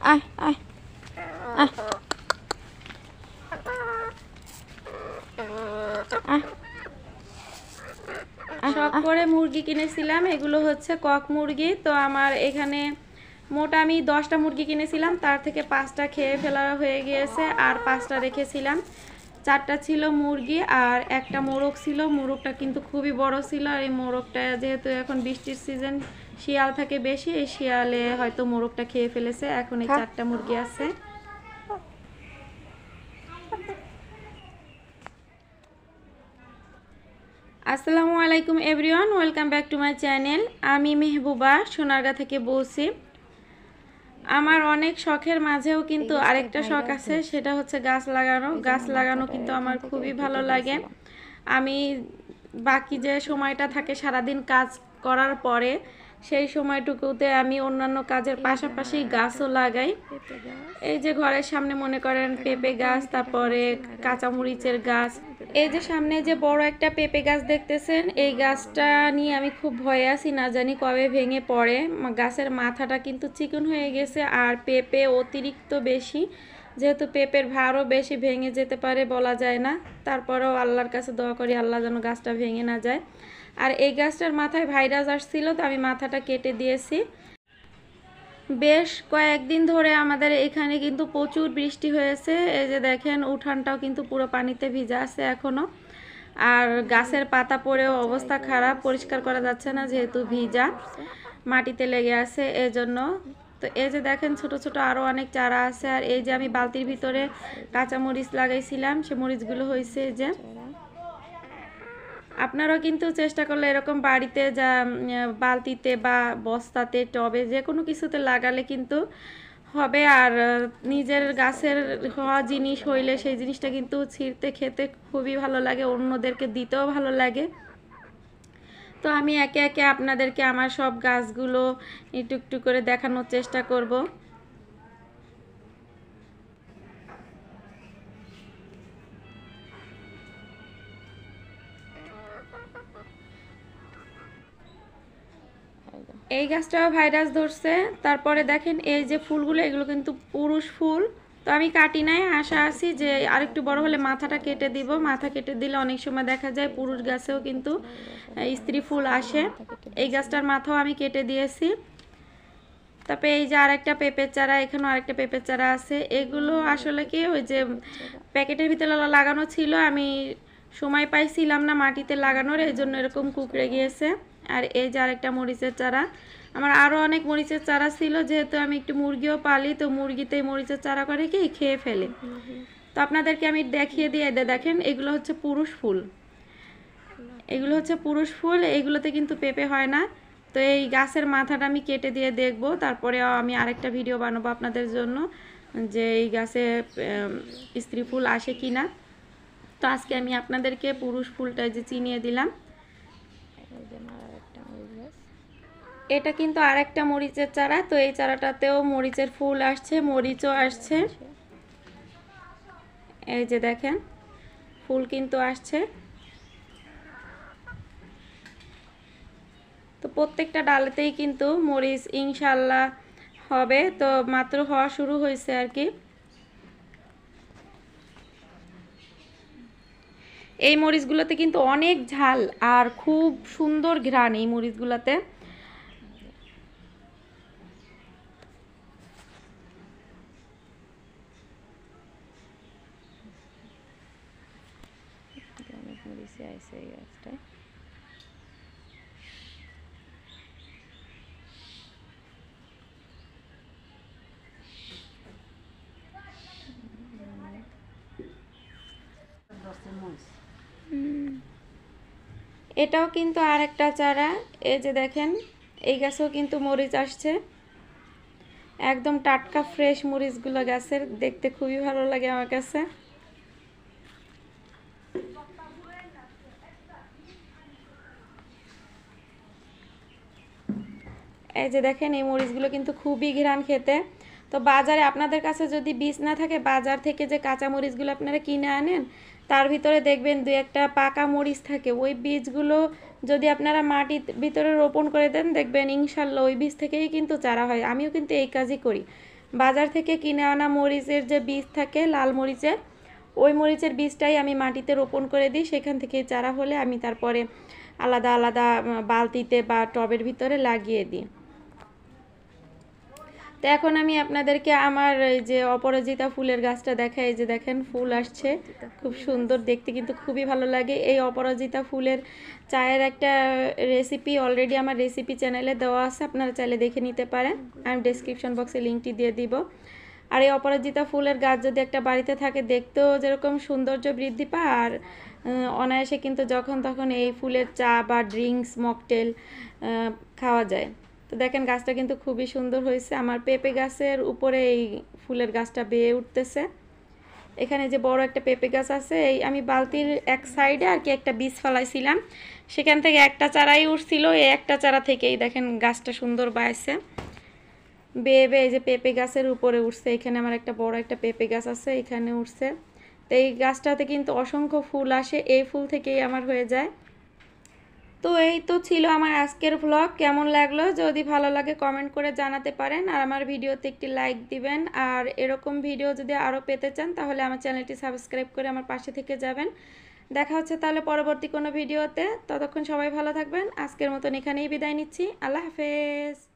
আয় আয়। আয়। আয়। শখ করে মুরগি কিনেছিলাম এগুলো হচ্ছে কক মুরগি। তো আমার এখানে মোট আমি দশটা মুরগি কিনেছিলাম তার থেকে পাঁচটা খেয়ে ফেলা হয়ে গিয়েছে আর পাঁচটা রেখেছিলাম। চারটা ছিল মুরগি আর একটা মোরগ ছিল। মোরগটা কিন্তু খুবই বড় ছিল আর এই মোরগটা যেহেতু এখন বৃষ্টির সিজন শিয়াল থাকে বেশি এই শিয়ালে হয়তো মোরগটা খেয়ে ফেলেছে এখন এই চারটা মুরগি আছে। আসসালামু আলাইকুম everyone welcome back to my channel. আমি মেহবুবা সোনারগা থেকে বলছি। আমার অনেক শখের মাঝেও কিন্তু আরেকটা শখ আছে সেটা হচ্ছে গাছ লাগানো। গাছ লাগানো কিন্তু আমার খুবই ভালো লাগে। আমি বাকি যে সময়টা থাকে সারাদিন কাজ করার পরে সেই সময়টুকুতে আমি অন্যান্য কাজের পাশাপাশি গাছও লাগাই। এই যে ঘরের সামনে মনে করেন পেঁপে গাছ, তারপরে কাঁচামরিচের গাছ। এই যে সামনে যে বড় একটা পেঁপে গাছ দেখতেছেন, এই গাছটা নিয়ে আমি খুব ভয়ে আছি, না জানি কবে ভেঙে পড়ে। গাছের মাথাটা কিন্তু চিকন হয়ে গেছে আর পেঁপে অতিরিক্ত বেশি। যেহেতু পেঁপের ভারও বেশি ভেঙে যেতে পারে বলা যায় না, তারপরেও আল্লাহর কাছে দোয়া করি আল্লাহ যেন গাছটা ভেঙে না যায়। আর এই গাছটার মাথায় ভাইরাস আসছিল, তো আমি মাথাটা কেটে দিয়েছি। বেশ কয়েকদিন ধরে আমাদের এখানে কিন্তু প্রচুর বৃষ্টি হয়েছে। এই যে দেখেন, উঠানটাও কিন্তু পুরো পানিতে ভিজা আছে এখনও। আর গাছের পাতা পড়েও অবস্থা খারাপ, পরিষ্কার করা যাচ্ছে না যেহেতু ভিজা, মাটিতে লেগে আছে এজন্য। তো এই যে দেখেন, ছোট ছোট আরও অনেক চারা আছে। আর এই যে আমি বালতির ভিতরে কাঁচামরিচ লাগাইছিলাম, সে মরিচগুলো হয়েছে যে। আপনারাও কিন্তু চেষ্টা করলে এরকম বাড়িতে যা বালতিতে বা বস্তাতে, টবে যে কোনো কিছুতে লাগালে কিন্তু হবে। আর নিজের গাছের হওয়া জিনিস হইলে সেই জিনিসটা কিন্তু ছিঁড়তে খেতে খুবই ভালো লাগে, অন্যদেরকে দিতেও ভালো লাগে। তো আমি একে একে আপনাদেরকে আমার সব গাছগুলো একটু একটু করে দেখানোর চেষ্টা করব। এই গাছটাও ভাইরাস ধরছে। তারপরে দেখেন এই যে ফুলগুলো, এগুলো কিন্তু পুরুষ ফুল। তো আমি কাটি নাই, আশা আছি যে আরেকটু বড় হলে মাথাটা কেটে দিব। মাথা কেটে দিলে অনেক সময় দেখা যায় পুরুষ গাছেও কিন্তু স্ত্রী ফুল আসে। এই গাছটার মাথাও আমি কেটে দিয়েছি। তারপরে এই যে আরেকটা পেঁপের চারা, এখানেও আরেকটা পেঁপের চারা আছে। এগুলো আসলে কি ওই যে প্যাকেটের ভিতরে লাগানো ছিল, আমি সময় পাইছিলাম না মাটিতে লাগানোর, এই জন্য এরকম কুকড়ে গিয়েছে। আর এই যে আরেকটা মরিচের চারা। আমার আরও অনেক মরিচের চারা ছিল, যেহেতু আমি একটু মুরগিও পালি, তো মুরগিতে মরিচের চারা করে কি খেয়ে ফেলে। তো আপনাদেরকে আমি দেখিয়ে দিয়ে দেখেন, এগুলো হচ্ছে পুরুষ ফুল। এগুলো হচ্ছে পুরুষ ফুল, এগুলোতে কিন্তু পেঁপে হয় না। তো এই গাছের মাথাটা আমি কেটে দিয়ে দেখব, তারপরে আমি আরেকটা ভিডিও বানাবো আপনাদের জন্য, যে এই গাছে স্ত্রী ফুল আসে কি না তো আজকে আমি আপনাদেরকে পুরুষ ফুলটা যে চিনিয়ে দিলাম। এটা কিন্তু আর একটা মরিচের চারা তো এই চারাটাতেও মরিচের ফুল আসছে মরিচও আসছে। এই যে দেখেন ফুল কিন্তু আসছে। তো প্রত্যেকটা ডালেতেই কিন্তু মরিচ ইনশাল্লাহ হবে তো মাত্র হওয়া শুরু হয়েছে আর কি। এই মরিচগুলোতে কিন্তু অনেক ঝাল আর খুব সুন্দর ঘ্রাণ এই মরিচগুলোতে। মরিচে। এটাও কিন্তু আরেকটা চারা। এই যে দেখেন, এই গাছেও কিন্তু মরিচ আসছে। একদম টাটকা, ফ্রেশ মরিচগুলো গাছের, দেখতে খুবই ভালো লাগে আমার কাছে। এই যে দেখেন, এই মরিচগুলো কিন্তু খুবই ঘ্রাণ খেতে। তো বাজারে আপনাদের কাছে যদি বীজ না থাকে, বাজার থেকে যে কাঁচা মরিচগুলো আপনারা কিনে আনেন, তার ভিতরে দেখবেন দুই একটা পাকা মরিচ থাকে। ওই বীজগুলো যদি আপনারা মাটির ভিতরে রোপণ করে দেন, দেখবেন ইনশাল্লাহ ওই বীজ থেকেই কিন্তু চারা হয়। আমিও কিন্তু এই কাজই করি। বাজার থেকে কিনে আনা মরিচের যে বীজ থাকে, লাল মরিচের, ওই মরিচের বীজটাই আমি মাটিতে রোপণ করে দিই। সেখান থেকে চারা হলে আমি তারপরে আলাদা আলাদা বালতিতে বা টবের ভিতরে লাগিয়ে দিই। তো এখন আমি আপনাদেরকে আমার এই যে অপরাজিতা ফুলের গাছটা দেখাই এই যে দেখেন ফুল আসছে। খুব সুন্দর দেখতে কিন্তু খুবই ভালো লাগে। এই অপরাজিতা ফুলের চায়ের একটা রেসিপি অলরেডি আমার রেসিপি চ্যানেলে দেওয়া আছে আপনারা চাইলে দেখে নিতে পারেন। আমি ডেসক্রিপশন বক্সে লিঙ্কটি দিয়ে দিব। আর এই অপরাজিতা ফুলের গাছ যদি একটা বাড়িতে থাকে দেখতেও যেরকম সৌন্দর্য বৃদ্ধি পায় আর অনায়াসে কিন্তু যখন তখন এই ফুলের চা বা ড্রিঙ্কস মকটেল খাওয়া যায়। তো দেখেন গাছটা কিন্তু খুবই সুন্দর হয়েছে। আমার পেঁপে গাছের উপরে এই ফুলের গাছটা বেয়ে উঠতেছে। এখানে যে বড় একটা পেঁপে গাছ আছে, এই আমি বালতির এক সাইডে আর কি একটা বীজ ফেলাইছিলাম। সেখান থেকে একটা চারাই উঠছিল, এই একটা চারা থেকেই দেখেন গাছটা সুন্দর বাড়ছে বেয়ে বেয়ে যে পেঁপে গাছের উপরে উঠছে। এখানে আমার একটা বড় একটা পেঁপে গাছ আছে, এখানে উঠছে। তো এই গাছটাতে কিন্তু অসংখ্য ফুল আসে। এই ফুল থেকেই আমার হয়ে যায়। তো এই তো ছিল আমার আজকের ভ্লগ কেমন লাগল? যদি ভালো লাগে কমেন্ট করে জানাতে পারেন। আর আমার ভিডিওতে একটি লাইক দিবেন। আর এরকম ভিডিও যদি আরও পেতে চান, তাহলে আমার চ্যানেলটি সাবস্ক্রাইব করে আমার পাশে থেকে যাবেন। দেখা হচ্ছে তাহলে পরবর্তী কোনো ভিডিওতে ততক্ষণ সবাই ভালো থাকবেন। আজকের মতন এখানেই বিদায় নিচ্ছি। আল্লাহ হাফেজ।